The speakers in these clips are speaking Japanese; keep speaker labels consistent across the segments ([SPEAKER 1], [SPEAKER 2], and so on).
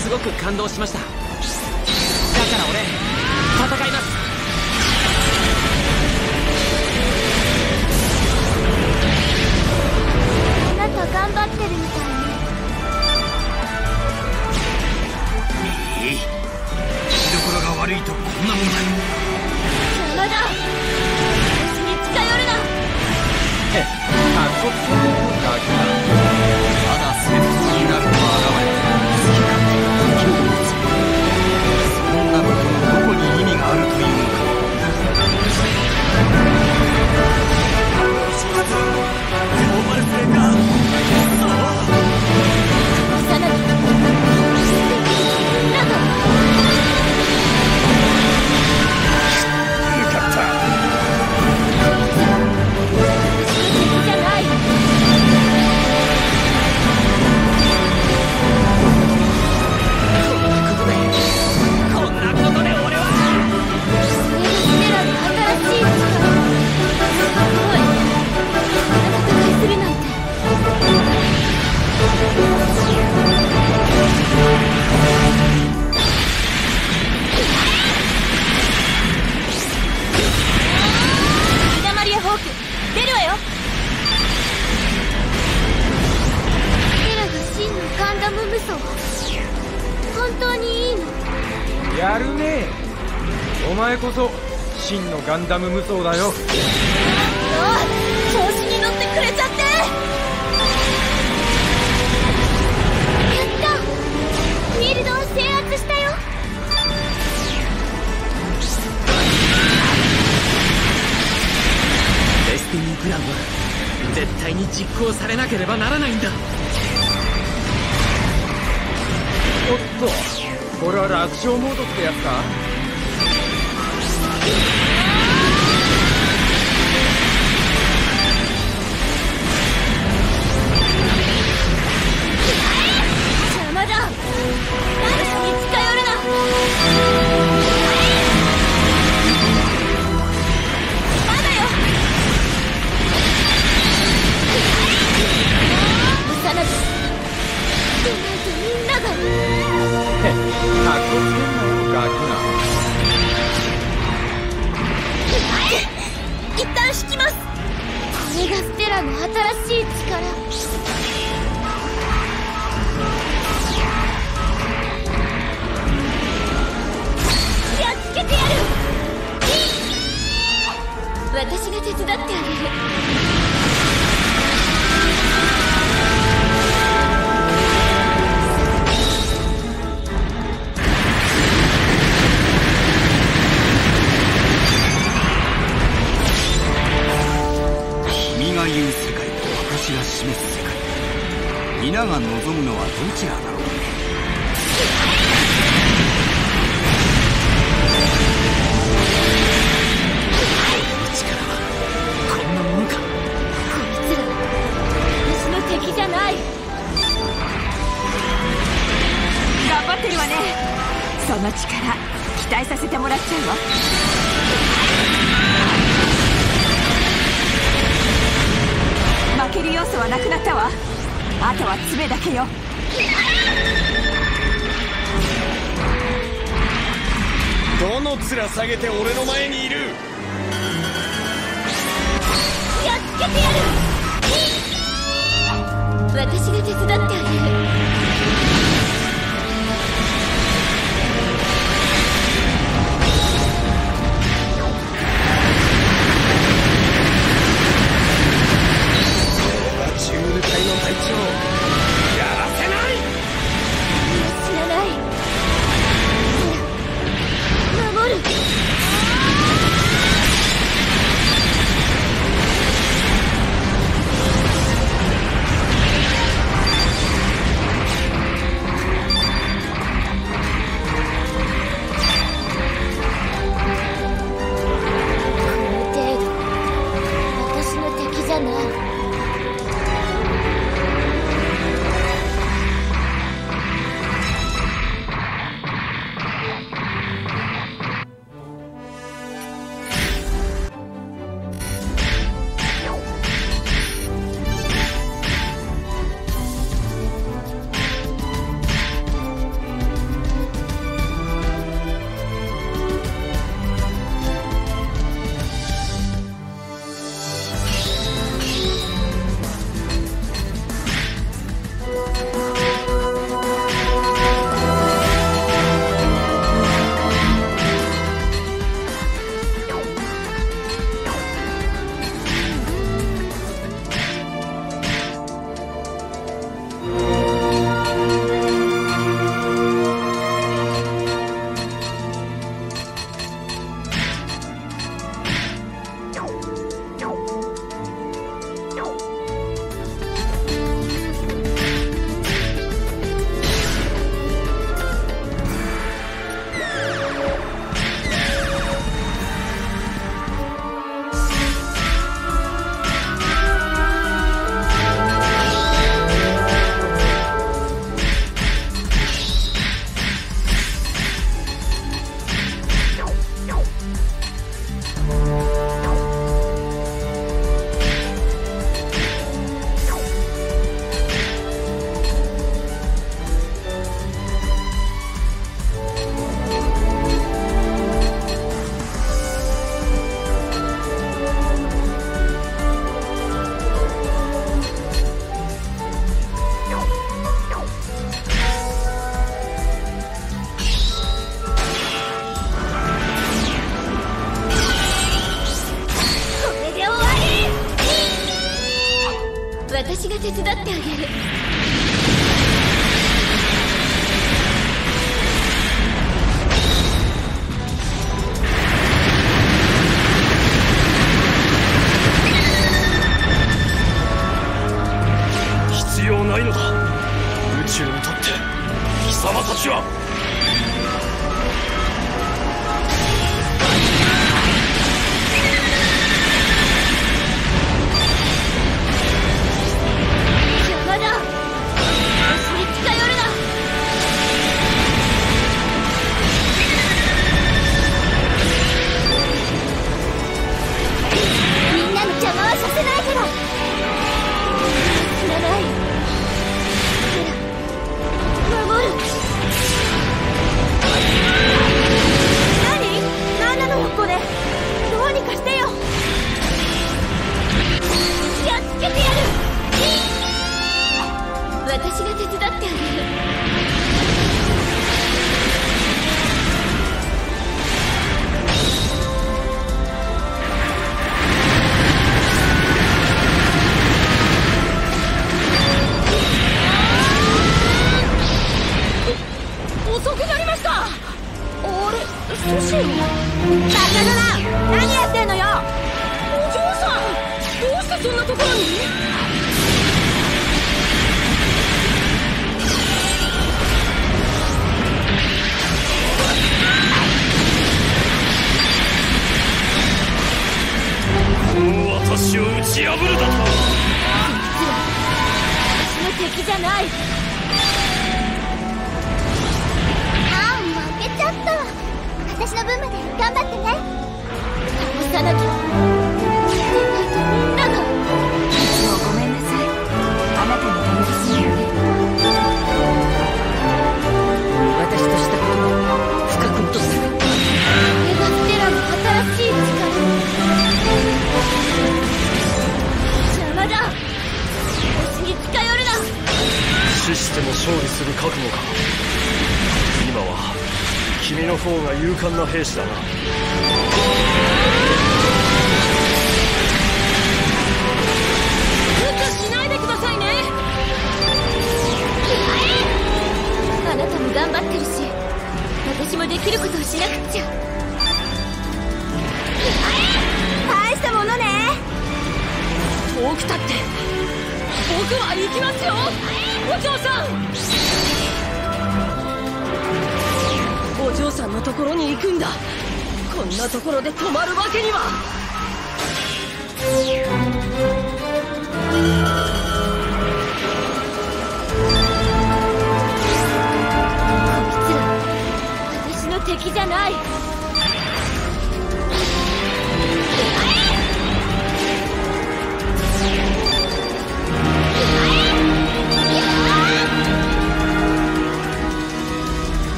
[SPEAKER 1] す
[SPEAKER 2] ご
[SPEAKER 1] く
[SPEAKER 3] 感動しました。だから俺戦います。
[SPEAKER 2] あなた頑張ってるみたい
[SPEAKER 4] 見どころが悪いとこんな問題も
[SPEAKER 2] 邪魔だ。私に近寄るな。
[SPEAKER 5] えっ
[SPEAKER 4] 韓国戦のだけだ。do る
[SPEAKER 2] わよテラが真のガンダム無双。本当にいいの？
[SPEAKER 5] やるね。お前こそ真のガンダム無双だよ。
[SPEAKER 2] 調子に乗ってくれちゃった。
[SPEAKER 3] なければならないんだ。
[SPEAKER 5] おっとこれは楽勝モードってやつか？
[SPEAKER 2] の力
[SPEAKER 6] 期待させてもらっちゃうわ。負ける要素はなくなったわ。あとは爪だけよ。
[SPEAKER 7] どの面下げて俺の前にいる？
[SPEAKER 2] やっつけてやる。私が手伝ってあげる。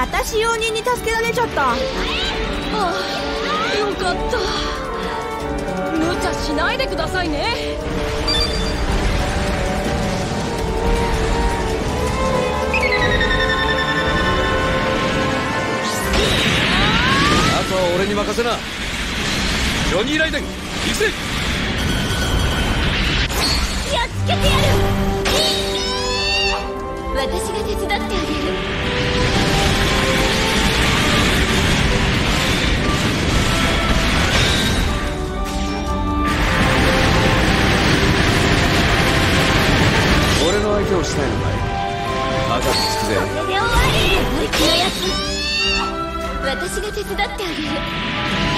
[SPEAKER 8] また使用人に助けられちゃった。あよかった。無茶しないでくださいね。
[SPEAKER 9] あとは俺に任せな。ジョニー・ライデン行くぜ。
[SPEAKER 2] やっつけてやる。私が手伝ってあげる。
[SPEAKER 9] の相手をしたいのかい？つくぜ
[SPEAKER 2] これで。終わりい。のやつ私が手伝ってあげる。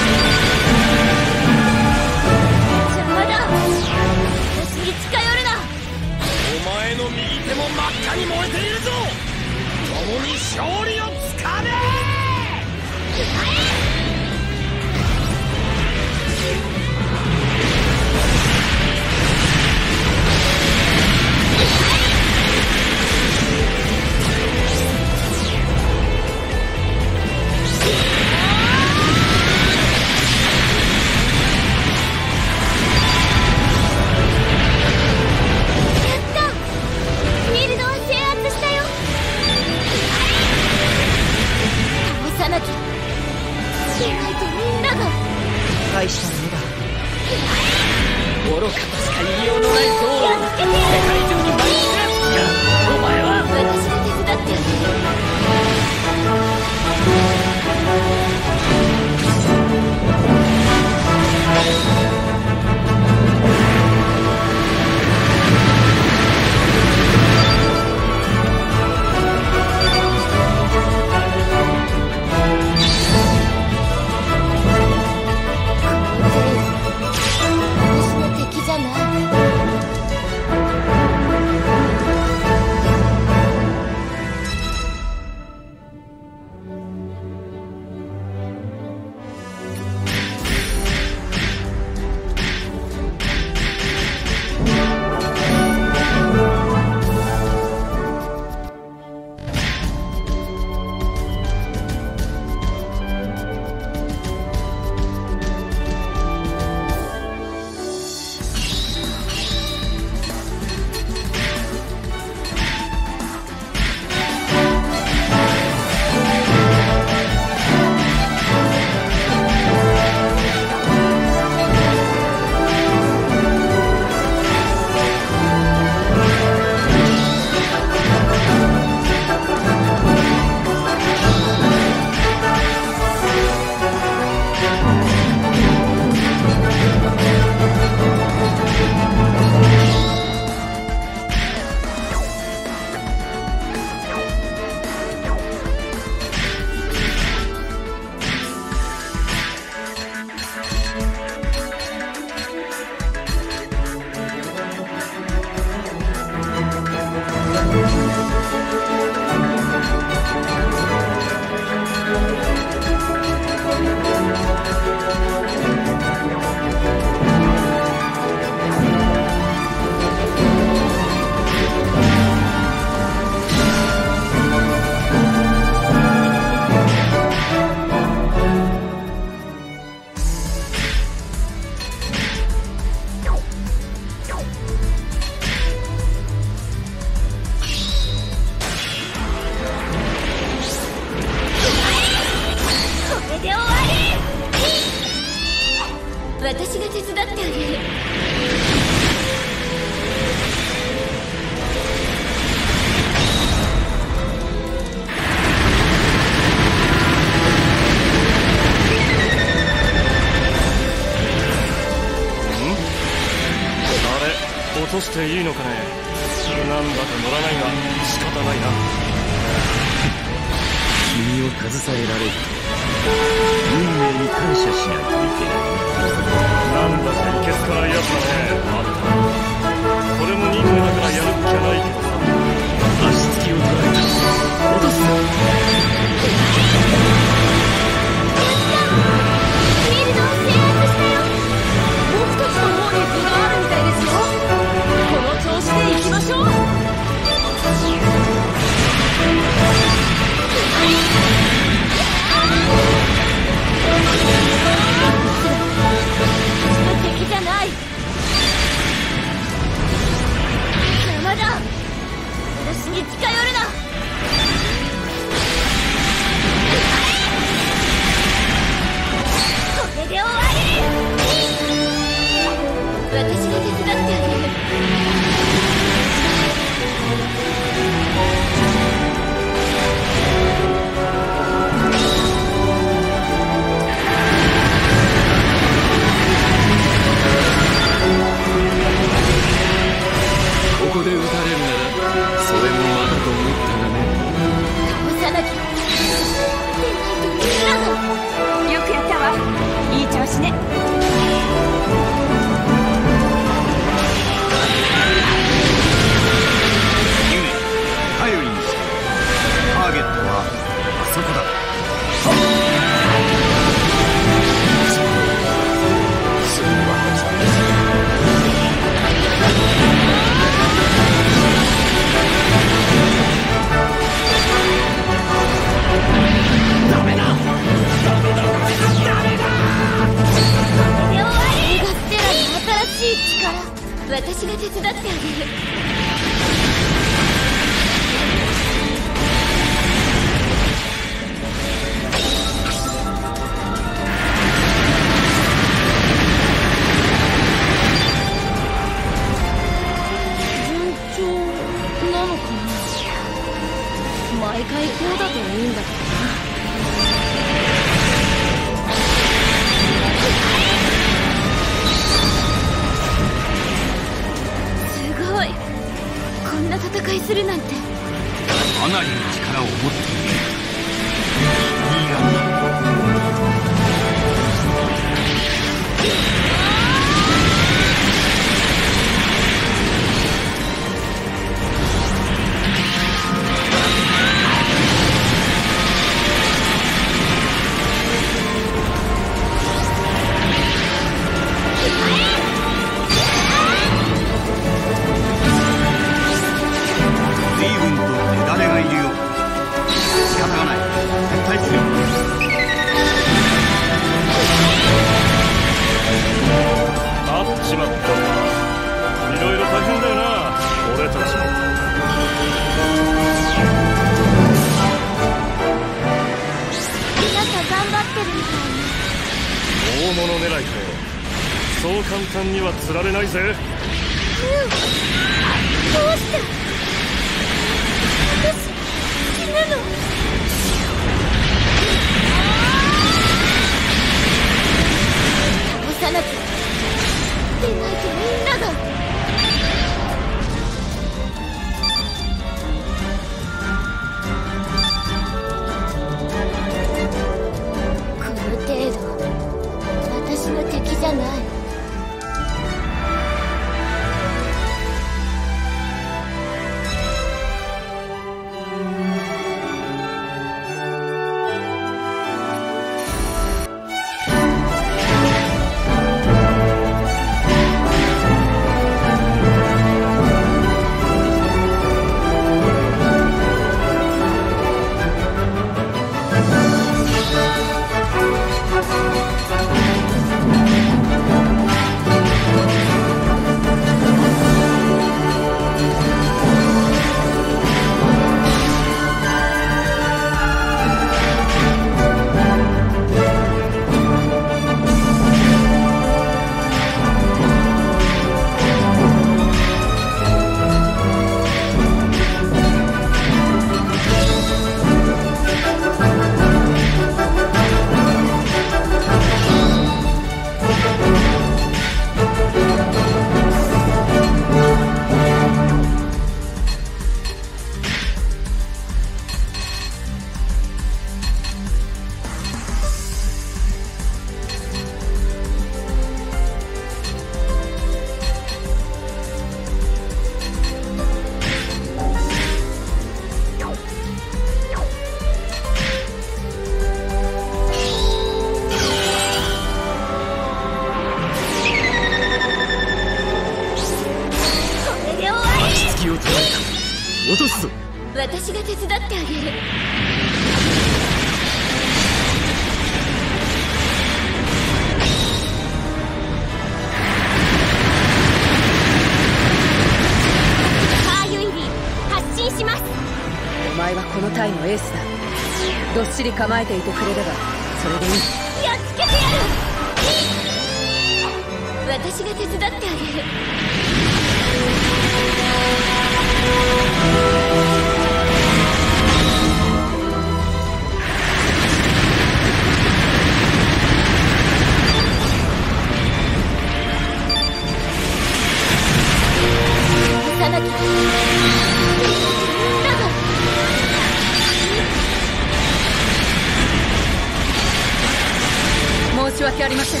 [SPEAKER 2] あ
[SPEAKER 10] り
[SPEAKER 4] ま
[SPEAKER 5] せ
[SPEAKER 2] ん。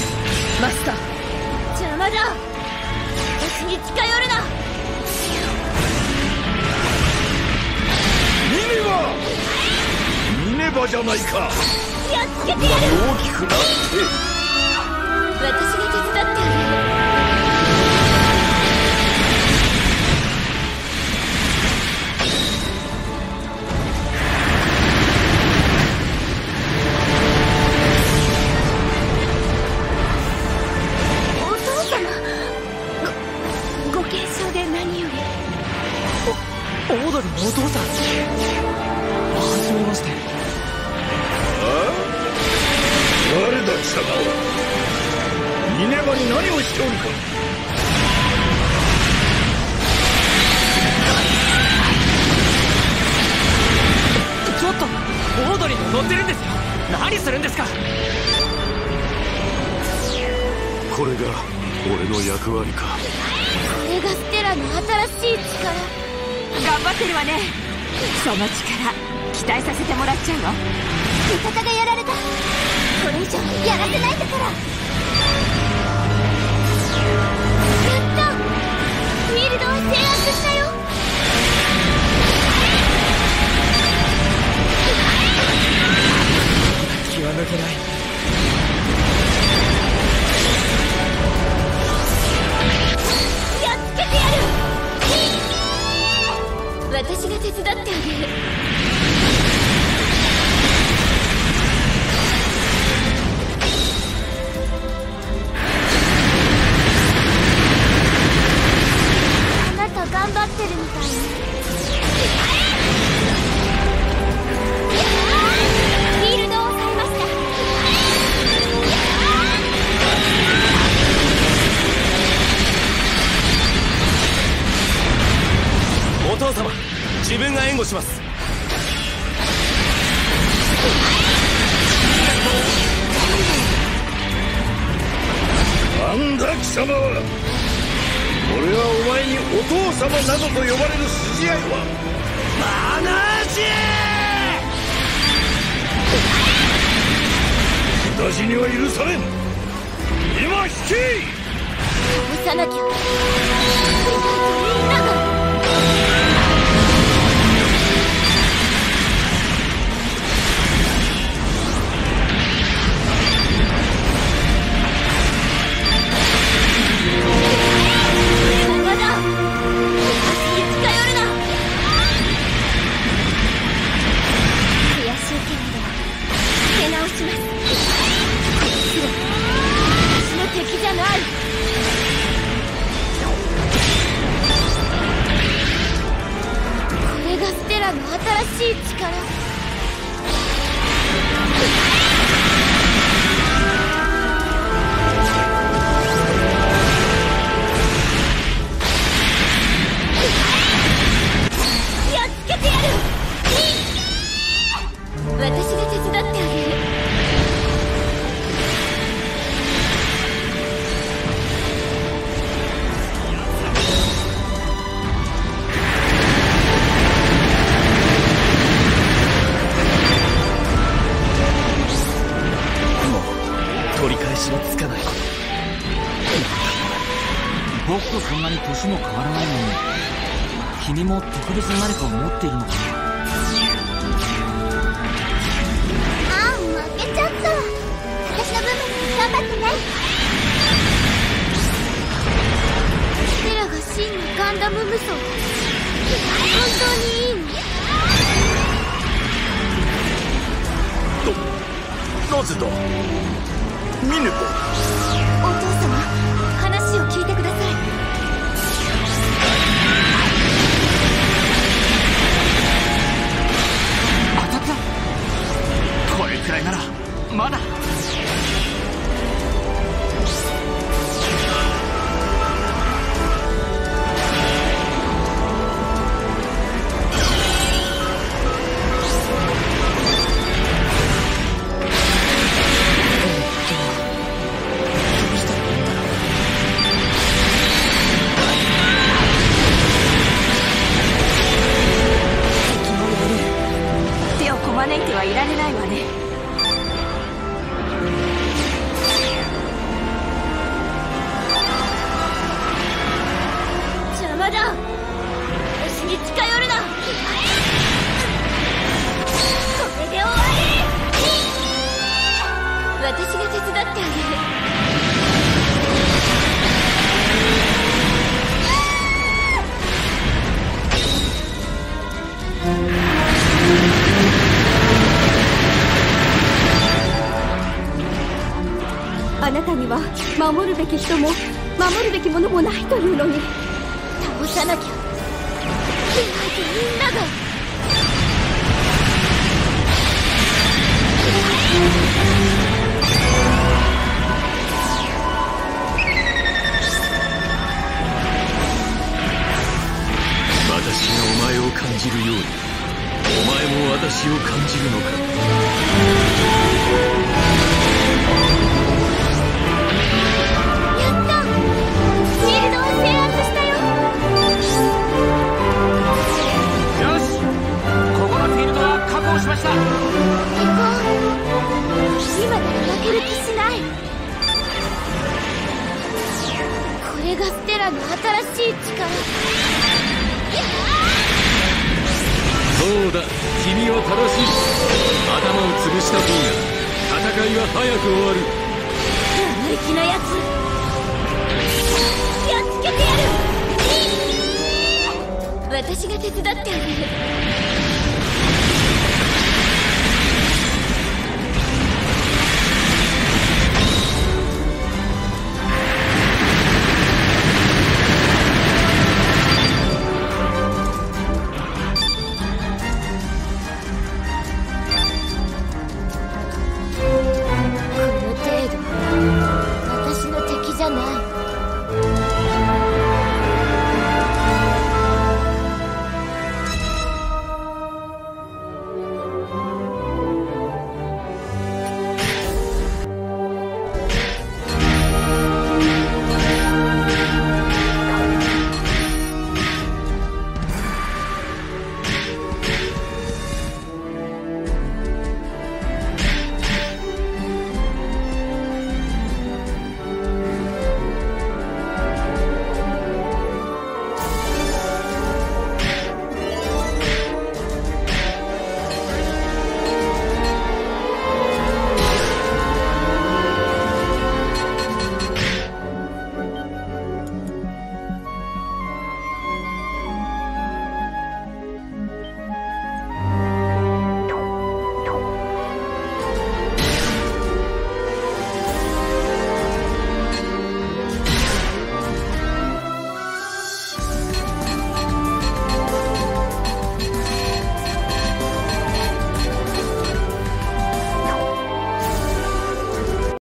[SPEAKER 2] マスター。
[SPEAKER 11] 邪魔だ。私に近寄るな。
[SPEAKER 1] ミネバミネバじゃないか。
[SPEAKER 11] やっつけてやる。
[SPEAKER 1] 大きくなって。
[SPEAKER 2] 私が手伝
[SPEAKER 11] 招い
[SPEAKER 2] て
[SPEAKER 12] はい
[SPEAKER 11] られ
[SPEAKER 1] ない
[SPEAKER 12] わ
[SPEAKER 11] ね。
[SPEAKER 2] 私が手伝ってあげる。